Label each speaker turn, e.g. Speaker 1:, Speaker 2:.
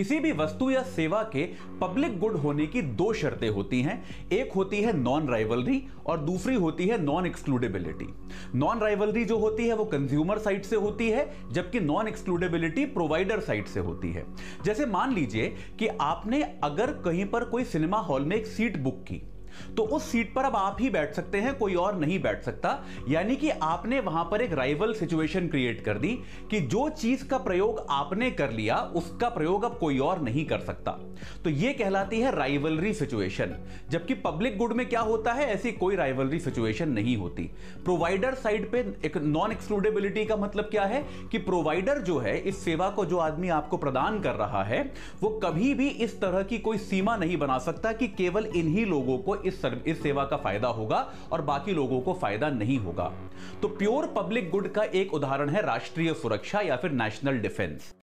Speaker 1: किसी भी वस्तु या सेवा के पब्लिक गुड होने की दो शर्तें होती हैं। एक होती है नॉन राइवलरी और दूसरी होती है नॉन एक्सक्लूडेबिलिटी नॉन राइवलरी जो होती है वो कंज्यूमर साइड से होती है, जबकि नॉन एक्सक्लूडेबिलिटी प्रोवाइडर साइड से होती है। जैसे मान लीजिए कि आपने अगर कहीं पर कोई सिनेमा हॉल में एक सीट बुक की तो उस सीट पर अब आप ही बैठ सकते हैं, कोई और नहीं बैठ सकता। यानी कि आपने वहाँ पर एक राइवल सिचुएशन क्रिएट कर दी कि जो चीज़ का प्रयोग आपने कर लिया, उसका प्रयोग अब कोई और नहीं कर सकता। तो यह कहलाती है राइवलरी सिचुएशन जबकि पब्लिक गुड में क्या होता है, ऐसी कोई राइवलरी सिचुएशन नहीं होती। प्रोवाइडर साइड पे एक नॉन एक्सक्लूडेबिलिटी का मतलब क्या है? कि प्रोवाइडर जो है, इस सेवा को जो आदमी आपको प्रदान कर रहा है, वो कभी भी इस तरह की कोई सीमा नहीं बना सकता कि केवल इन्हीं लोगों को इस सर्व इस सेवा का फ़ायदा होगा और बाकी लोगों को फ़ायदा नहीं होगा। तो प्योर पब्लिक गुड का एक उदाहरण है राष्ट्रीय सुरक्षा या फिर नेशनल डिफेंस।